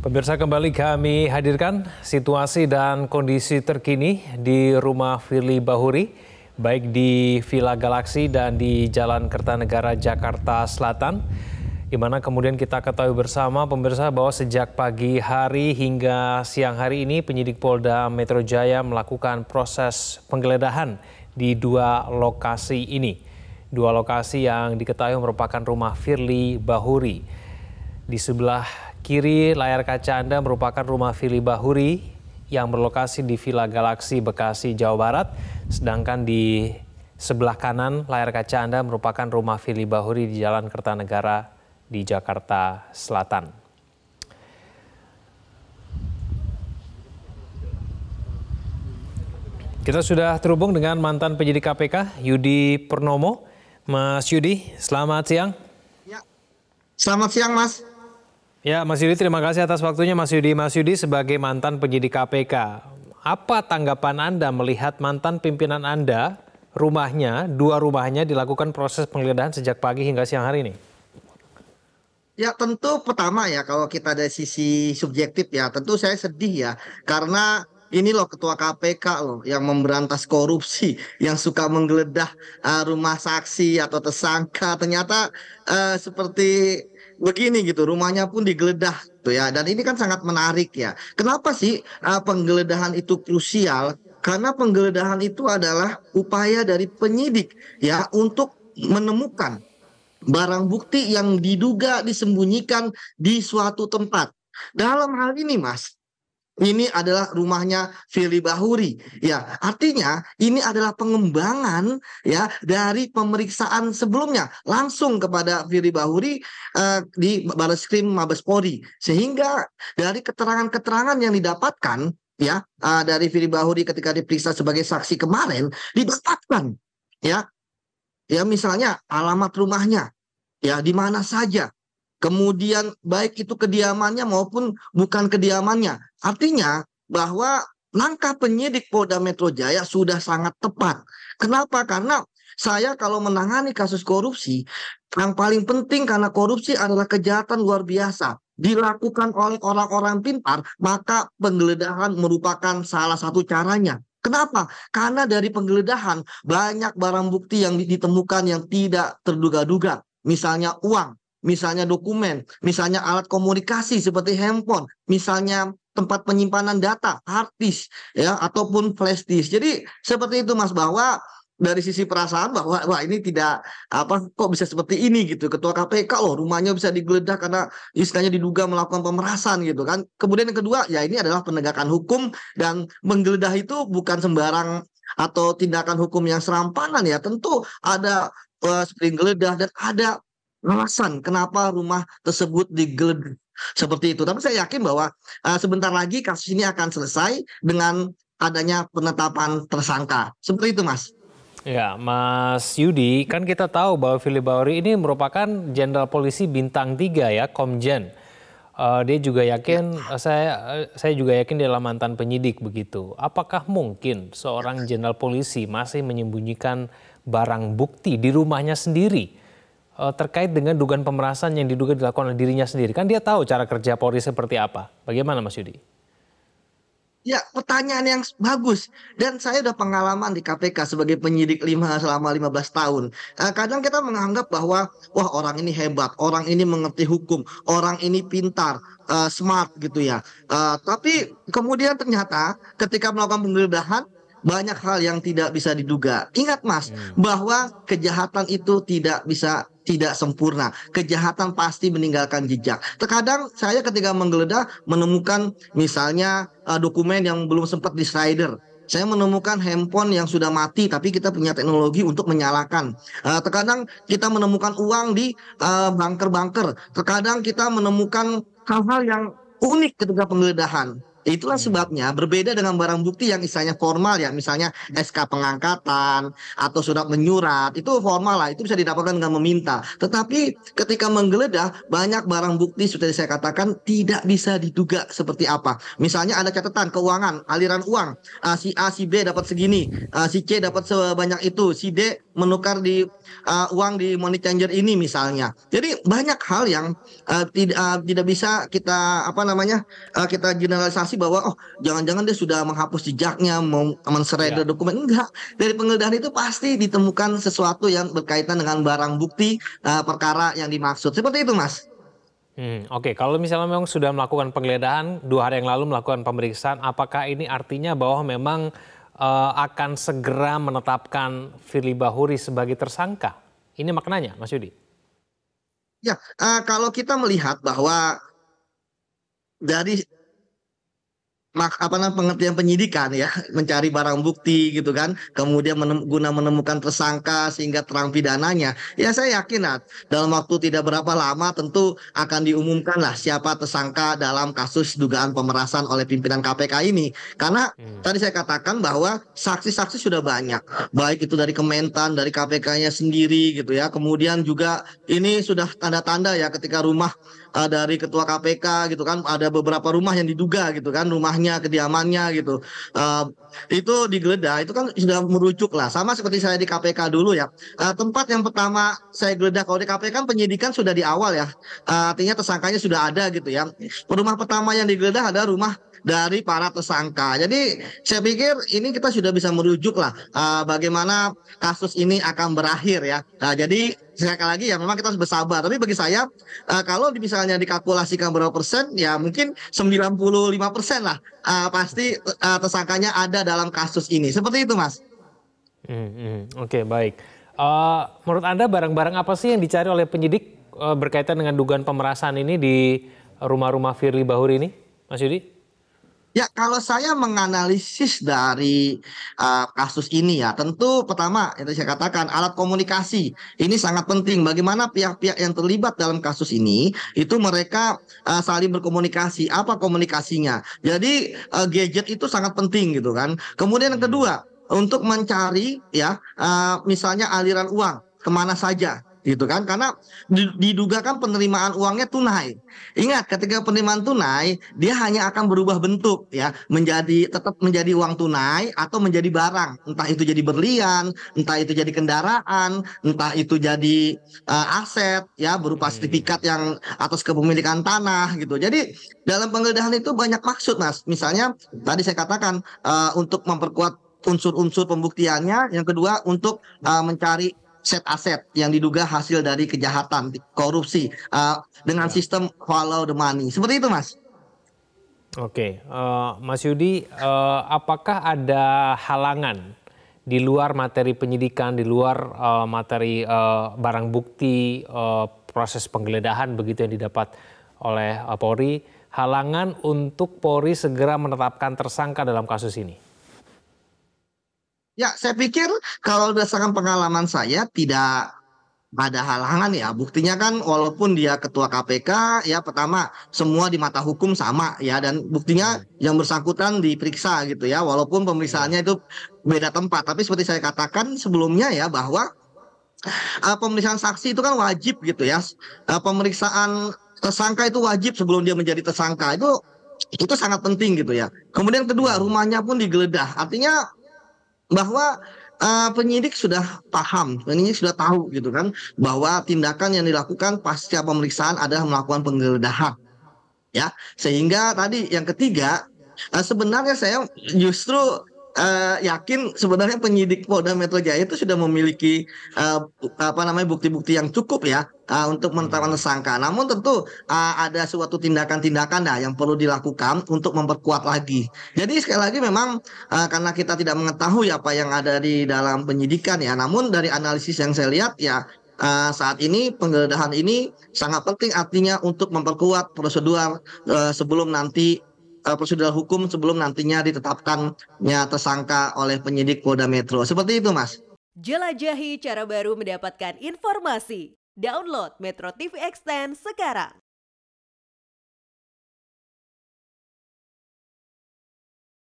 Pemirsa kembali kami hadirkan situasi dan kondisi terkini di rumah Firly Bahuri, baik di Villa Galaksi dan di Jalan Kertanegara Jakarta Selatan, di mana kemudian kita ketahui bersama pemirsa bahwa sejak pagi hari hingga siang hari ini penyidik Polda Metro Jaya melakukan proses penggeledahan di dua lokasi ini. Dua lokasi yang diketahui merupakan rumah Firly Bahuri. Di sebelah Kiri layar kaca Anda merupakan rumah Fili Bahuri yang berlokasi di Villa Galaksi Bekasi, Jawa Barat. Sedangkan di sebelah kanan layar kaca Anda merupakan rumah Fili Bahuri di Jalan Kertanegara di Jakarta Selatan. Kita sudah terhubung dengan mantan penyidik KPK Yudi Purnomo. Mas Yudi, selamat siang. Ya. Selamat siang, Mas. Ya, Mas Yudi, terima kasih atas waktunya Mas Yudi. Mas Yudi sebagai mantan penyidik KPK, apa tanggapan Anda melihat mantan pimpinan Anda, rumahnya, dua rumahnya dilakukan proses penggeledahan sejak pagi hingga siang hari ini? Ya tentu pertama ya kalau kita dari sisi subjektif ya tentu saya sedih ya karena ini loh ketua KPK loh yang memberantas korupsi yang suka menggeledah uh, rumah saksi atau tersangka. Ternyata uh, seperti begini gitu rumahnya pun digeledah tuh ya. Dan ini kan sangat menarik ya. Kenapa sih uh, penggeledahan itu krusial? Karena penggeledahan itu adalah upaya dari penyidik ya untuk menemukan barang bukti yang diduga disembunyikan di suatu tempat. Dalam hal ini mas ini adalah rumahnya Fili Bahuri. Ya, artinya ini adalah pengembangan ya dari pemeriksaan sebelumnya langsung kepada Fili Bahuri uh, di Barreskrim Mabes Polri. Sehingga dari keterangan-keterangan yang didapatkan ya uh, dari Fili Bahuri ketika diperiksa sebagai saksi kemarin didapatkan ya ya misalnya alamat rumahnya ya di mana saja kemudian baik itu kediamannya maupun bukan kediamannya. Artinya bahwa langkah penyidik Polda Metro Jaya sudah sangat tepat. Kenapa? Karena saya kalau menangani kasus korupsi, yang paling penting karena korupsi adalah kejahatan luar biasa dilakukan oleh orang-orang pintar, maka penggeledahan merupakan salah satu caranya. Kenapa? Karena dari penggeledahan banyak barang bukti yang ditemukan yang tidak terduga-duga. Misalnya uang, misalnya dokumen, misalnya alat komunikasi seperti handphone, misalnya tempat penyimpanan data, hard disk, ya, ataupun flash disk. Jadi seperti itu Mas bahwa dari sisi perasaan bahwa wah ini tidak apa kok bisa seperti ini? Gitu. Ketua KPK loh rumahnya bisa digeledah karena istilahnya diduga melakukan pemerasan gitu kan. Kemudian yang kedua ya ini adalah penegakan hukum dan menggeledah itu bukan sembarang atau tindakan hukum yang serampanan ya. Tentu ada uh, spring geledah dan ada alasan kenapa rumah tersebut digeledah seperti itu. Tapi saya yakin bahwa uh, sebentar lagi kasus ini akan selesai dengan adanya penetapan tersangka. Seperti itu, Mas. Ya, Mas Yudi, kan kita tahu bahwa Fili Bauri ini merupakan jenderal polisi bintang 3 ya, Komjen. Uh, dia juga yakin, ya. saya saya juga yakin dia adalah mantan penyidik begitu. Apakah mungkin seorang jenderal polisi masih menyembunyikan barang bukti di rumahnya sendiri? Uh, terkait dengan dugaan pemerasan yang diduga dilakukan oleh dirinya sendiri. Kan dia tahu cara kerja Polri seperti apa. Bagaimana Mas Yudi? Ya, pertanyaan yang bagus. Dan saya udah pengalaman di KPK sebagai penyidik lima selama 15 tahun. Uh, kadang kita menganggap bahwa wah orang ini hebat, orang ini mengerti hukum, orang ini pintar, uh, smart gitu ya. Uh, tapi kemudian ternyata ketika melakukan penggeledahan banyak hal yang tidak bisa diduga. Ingat Mas, hmm. bahwa kejahatan itu tidak bisa tidak sempurna. Kejahatan pasti meninggalkan jejak. Terkadang saya ketika menggeledah menemukan misalnya uh, dokumen yang belum sempat di slider. Saya menemukan handphone yang sudah mati, tapi kita punya teknologi untuk menyalakan. Uh, terkadang kita menemukan uang di uh, bunker-bunker. Terkadang kita menemukan hal-hal yang unik ketika penggeledahan. Itulah sebabnya berbeda dengan barang bukti yang istilahnya formal ya, misalnya SK pengangkatan atau surat menyurat, itu formal lah, itu bisa didapatkan dengan meminta. Tetapi ketika menggeledah, banyak barang bukti seperti saya katakan tidak bisa diduga seperti apa. Misalnya ada catatan keuangan, aliran uang, uh, si A, si B dapat segini, uh, si C dapat sebanyak itu, si D menukar di uh, uang di money changer ini misalnya. Jadi banyak hal yang uh, tidak uh, tidak bisa kita apa namanya uh, kita generalisasi informasi bahwa oh jangan-jangan dia sudah menghapus jejaknya mau menshredder ya. dokumen enggak dari penggeledahan itu pasti ditemukan sesuatu yang berkaitan dengan barang bukti uh, perkara yang dimaksud seperti itu mas. Hmm, Oke, okay. kalau misalnya memang sudah melakukan penggeledahan dua hari yang lalu melakukan pemeriksaan, apakah ini artinya bahwa memang uh, akan segera menetapkan Firly Bahuri sebagai tersangka? Ini maknanya, Mas Yudi? Ya, uh, kalau kita melihat bahwa dari mak apa namanya pengertian penyidikan ya. Mencari barang bukti gitu kan. Kemudian menem, guna menemukan tersangka sehingga terang pidananya. Ya saya yakin lah dalam waktu tidak berapa lama tentu akan diumumkan lah siapa tersangka dalam kasus dugaan pemerasan oleh pimpinan KPK ini. Karena hmm. tadi saya katakan bahwa saksi-saksi sudah banyak. Baik itu dari Kementan dari KPK-nya sendiri gitu ya. Kemudian juga ini sudah tanda-tanda ya ketika rumah uh, dari ketua KPK gitu kan ada beberapa rumah yang diduga gitu kan rumahnya kediamannya gitu. Uh, itu digeledah itu kan sudah merujuk lah. Sama seperti saya di KPK dulu ya. Uh, tempat yang pertama saya geledah kalau di KPK kan penyidikan sudah di awal ya. Uh, artinya tersangkanya sudah ada gitu ya. Rumah pertama yang digeledah ada rumah dari para tersangka. Jadi saya pikir ini kita sudah bisa merujuk lah uh, bagaimana kasus ini akan berakhir ya. Nah, jadi sekali lagi ya memang kita harus bersabar. Tapi bagi saya uh, kalau misalnya dikalkulasikan berapa persen ya mungkin 95 persen lah uh, pasti uh, tersangkanya ada dalam kasus ini. Seperti itu mas. Hmm, hmm. Oke okay, baik. Uh, menurut anda barang-barang apa sih yang dicari oleh penyidik uh, berkaitan dengan dugaan pemerasan ini di rumah-rumah Firly Bahuri ini, Mas Yudi? Ya, kalau saya menganalisis dari uh, kasus ini ya, tentu pertama itu saya katakan alat komunikasi ini sangat penting. Bagaimana pihak-pihak yang terlibat dalam kasus ini itu mereka uh, saling berkomunikasi. Apa komunikasinya? Jadi uh, gadget itu sangat penting gitu kan. Kemudian yang kedua untuk mencari ya uh, misalnya aliran uang ke mana saja gitu kan? Karena diduga kan penerimaan uangnya tunai. Ingat ketika penerimaan tunai dia hanya akan berubah bentuk ya. Menjadi tetap menjadi uang tunai atau menjadi barang. Entah itu jadi berlian entah itu jadi kendaraan entah itu jadi uh, aset ya berupa hmm. sertifikat yang atas kepemilikan tanah gitu. Jadi dalam penggeledahan itu banyak maksud mas. Misalnya tadi saya katakan uh, untuk memperkuat unsur-unsur pembuktiannya. Yang kedua untuk uh, mencari set aset yang diduga hasil dari kejahatan korupsi uh, dengan ya. sistem follow the money. Seperti itu, Mas. Oke, uh, Mas Yudi, uh, apakah ada halangan di luar materi penyidikan, di luar uh, materi uh, barang bukti, uh, proses penggeledahan begitu yang didapat oleh uh, Polri, halangan untuk Polri segera menetapkan tersangka dalam kasus ini? Ya, saya pikir kalau berdasarkan pengalaman saya tidak ada halangan ya. Buktinya kan walaupun dia ketua KPK ya pertama semua di mata hukum sama ya dan buktinya yang bersangkutan diperiksa gitu ya walaupun pemeriksaannya itu beda tempat. Tapi seperti saya katakan sebelumnya ya bahwa uh, pemeriksaan saksi itu kan wajib gitu ya. Uh, pemeriksaan tersangka itu wajib sebelum dia menjadi tersangka. Itu itu sangat penting gitu ya. Kemudian kedua, rumahnya pun digeledah. Artinya bahwa uh, penyidik sudah paham, penyidik sudah tahu gitu kan bahwa tindakan yang dilakukan pasca pemeriksaan adalah melakukan penggeledahan. Ya, sehingga tadi yang ketiga uh, sebenarnya saya justru uh, yakin sebenarnya penyidik Polda Metro Jaya itu sudah memiliki uh, apa namanya bukti-bukti yang cukup ya uh, untuk menetapkan tersangka. Namun tentu uh, ada suatu tindakan-tindakan nah yang perlu dilakukan untuk memperkuat lagi. Jadi sekali lagi memang uh, karena kita tidak mengetahui apa yang ada di dalam penyidikan ya. Namun dari analisis yang saya lihat ya uh, saat ini penggeledahan ini sangat penting artinya untuk memperkuat prosedur uh, sebelum nanti uh, prosedur hukum sebelum nantinya ditetapkannya tersangka oleh penyidik Polda Metro. Seperti itu, Mas. Jelajahi cara baru mendapatkan informasi. Download Metro TV Extend sekarang.